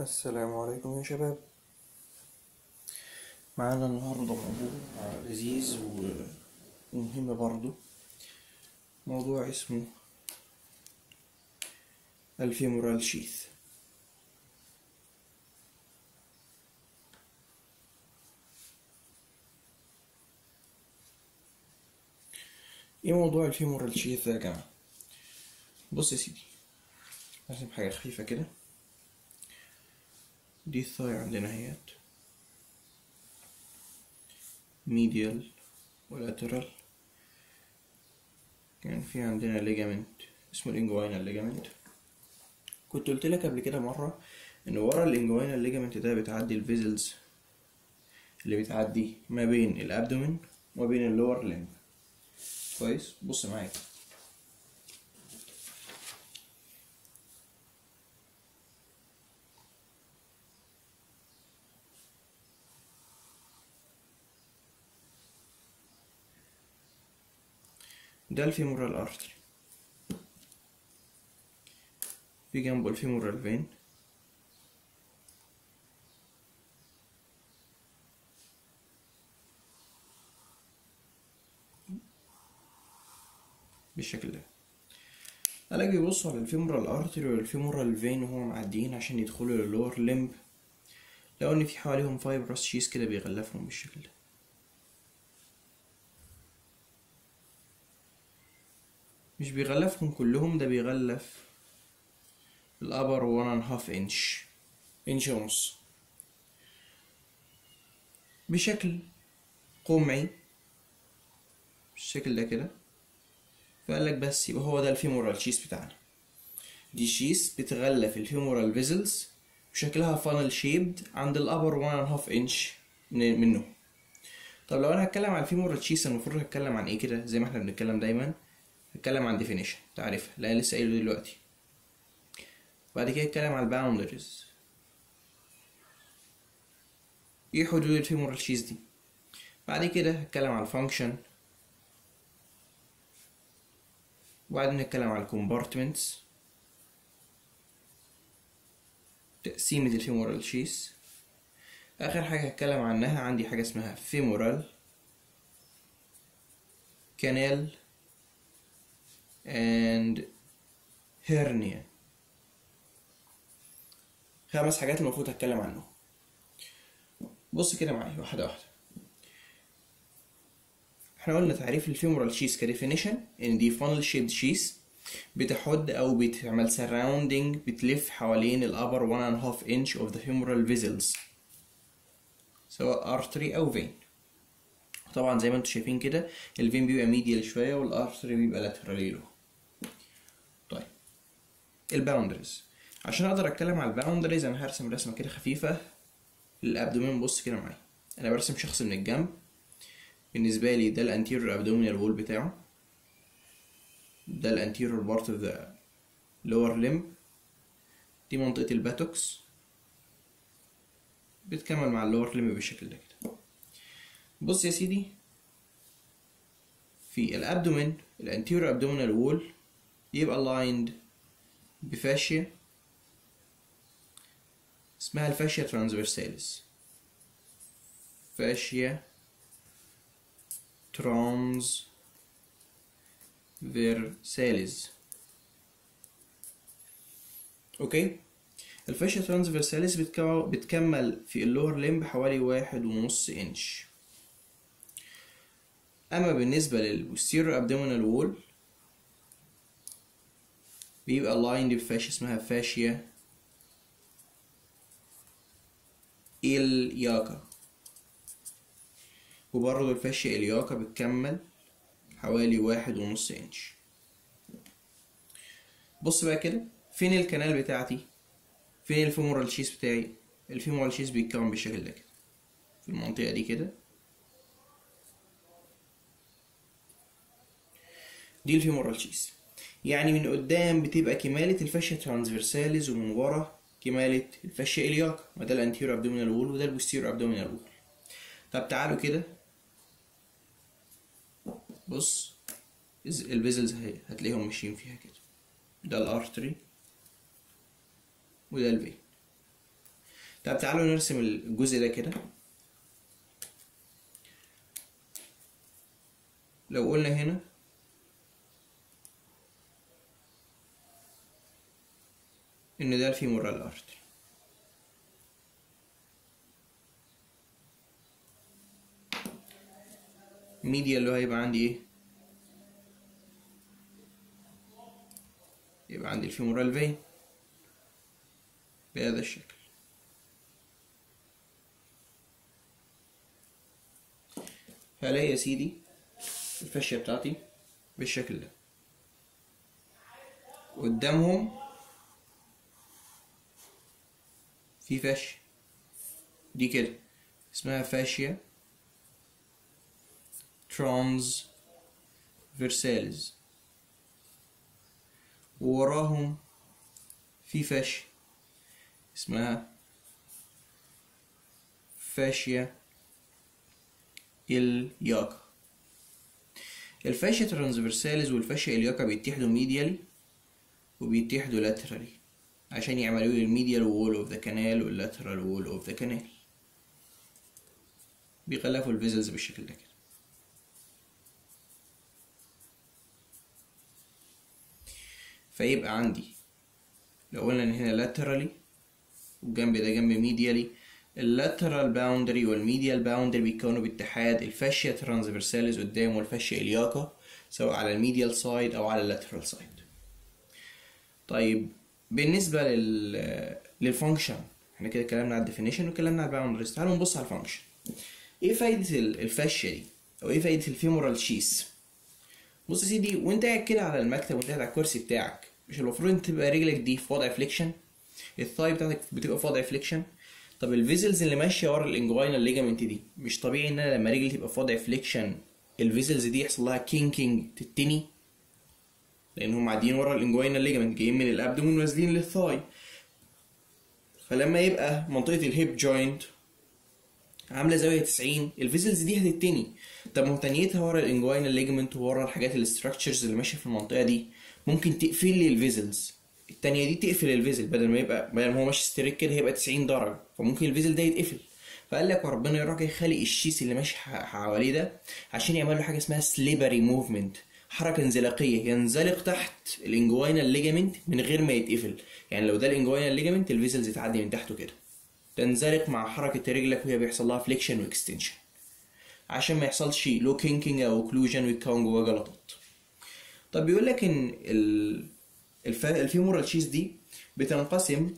السلام عليكم يا شباب. معانا النهاردة موضوع لذيذ ومهم برضو موضوع اسمه ال femoral sheath إيه موضوع ال femoral sheath ده يا جماعة؟ بص يا سيدي لازم حاجة خفيفة كده. دي ال thigh عندنا اهيت medial و lateral كان في عندنا ligament اسمه ال inguinal ligament كنت قلت لك قبل كده مرة إن ورا ال inguinal ligament ده بتعدي ال vessels اللي بتعدي ما بين ال abdomen وما بين ال lower limb كويس؟ بص معايا ده ال femoral artery في جنبه ال femoral vein بالشكل ده. الاقي بيبصوا على ال femoral artery وال femoral vein وهما معديين عشان يدخلوا لل lower limb لقوا إن في حواليهم fibrous sheath كده بيغلفهم بالشكل ده. مش بيغلفهم كلهم ده بيغلف ال upper 1 half inch inch ونص. بشكل قمعي بالشكل ده كده فقال لك بس يبقى هو ده ال femoral sheath بتاعنا. دي sheath بتغلف ال femoral vessels وشكلها funnel shaped عند ال upper 1 half inch منه. طب لو أنا هتكلم عن ال femoral sheath المفروض هتكلم عن إيه كده؟ زي ما إحنا بنتكلم دايما. هتكلم عن definition تعرفها لا لسه قايله دلوقتي. بعد كده هتكلم عن ال boundaries إيه حدود ال femoral sheath دي؟ بعد كده هتكلم عن ال function وبعدين نتكلم عن ال compartments تقسيمة ال femoral sheath آخر حاجة هتكلم عنها عندي حاجة اسمها femoral canal and hernia. خمس حاجات المفروض هتكلم عنهم. بص كده معايا واحدة واحدة. إحنا قلنا تعريف ال femoral sheath ك definition ان دي funnel shaped sheath بتحد أو بتعمل surrounding بتلف حوالين ال upper 1 and half inch of the femoral vessels. سواء artery أو vein. طبعا زي ما أنتم شايفين كده ال vein بيبقى medial شوية وال artery بيبقى laterally له ال boundaries. عشان أقدر أتكلم على ال boundaries أنا هرسم رسمة كده خفيفة لل abdomen. بص كده معايا. أنا برسم شخص من الجنب. بالنسبة لي ده ال anterior abdominal wall بتاعه. ده ال anterior part of the lower limb دي منطقة ال buttocks. بتكمل مع ال lower limb بالشكل ده كده. بص يا سيدي. في ال abdomen ال anterior abdominal wall يبقى lined ب fascia اسمها ال fascia transversalis fascia transversalis okay؟ ال fascia transversalis بتكو... بتكمل في ال lower limb حوالي واحد ونص إنش. أما بالنسبة لل posterior abdominal wall بيبقى aligned ب fascia اسمها fascia iliaca وبرضه ال fascia iliaca بتكمل حوالي واحد ونص انش بص بقى كده فين ال canal بتاعتي؟ فين ال femoral sheath بتاعي؟ ال femoral sheath بيتكون بالشكل ده كده. في المنطقة دي كده. دي ال femoral sheath يعني من قدام بتبقى كمالة ال fascia transversalis ومن ورا كمالة ال fascia iliaca ما ده ال anterior abdominal wall وده ال posterior abdominal wall طب تعالوا كده. بص ال vessels اهي هتلاقيهم ماشيين فيها كده. ده ال artery وده ال vein طب تعالوا نرسم الجزء ده كده. لو قلنا هنا ان ده ال femoral artery medially هيبقى عندي إيه؟ يبقى عندي ال femoral vein بهذا الشكل. هلاقي يا سيدي ال fascia بتاعتي؟ بالشكل ده. قدامهم في fascia دي كده اسمها fascia trans versalis ووراهم في fascia اسمها fascia iliaca ال fascia transversalis وال fascia iliaca بيتحدوا medially وبيتحدوا laterally عشان يعملوا لي ال medial wall of the canal وال lateral wall of the canal بيغلفوا ال vessels بالشكل ده كده. فيبقى عندي لو قلنا إن هنا laterally والجنب ده جنب medially ال lateral boundary وال medial boundary بيتكونوا باتحاد ال fascia transversalis قدام وال fascia iliaca سواء على ال medial side أو على ال lateral side طيب بالنسبة لل لل function إحنا كده اتكلمنا على ال definition واتكلمنا على ال boundaries. تعالوا نبص على ال function إيه فايدة ال fascia دي؟ أو إيه فايدة ال femoral sheath؟ بص يا سيدي وانت قاعد كده على المكتب وانت قاعد على الكرسي بتاعك مش المفروض انت تبقى رجلك دي في وضع flexion ال thigh بتاعتك بتبقى في وضع flexion طب ال vessels اللي ماشية ورا ال inguinal ligament دي مش طبيعي ان أنا لما رجلي تبقى في وضع flexion ال vessels دي يحصل لها kinking تتني؟ لأن هم قاعدين ورا ال inguinal ligament جايين من ال abdomen نازلين لل thigh. فلما يبقى منطقة ال hip joint عاملة زاوية 90 ال vessels دي هتتني. طب مهتنيتها ورا ال inguinal ligament وورا الحاجات ال structures اللي ماشية في المنطقة دي. ممكن تقفل لي ال vessels التانية دي تقفل ال vessel بدل ما يبقى بدل ما هو ماشي straight كده هيبقى 90 درجة. فممكن ال vessel ده يتقفل. فقال لك وربنا يراك يخلق ال sheath اللي ماشي حواليه ده عشان يعمل له حاجة اسمها slippery movement حركة انزلاقية. ينزلق تحت ال inguinal ligament من غير ما يتقفل. يعني لو ده ال inguinal ligament ال vessels تعدي من تحته كده. تنزلق مع حركة رجلك وهي بيحصل لها flexion و extension عشان ما يحصلش له kinking أو occlusion ويتكون جواه جلطات. طب بيقول لك إن ال... ال f... ال femoral sheath دي بتنقسم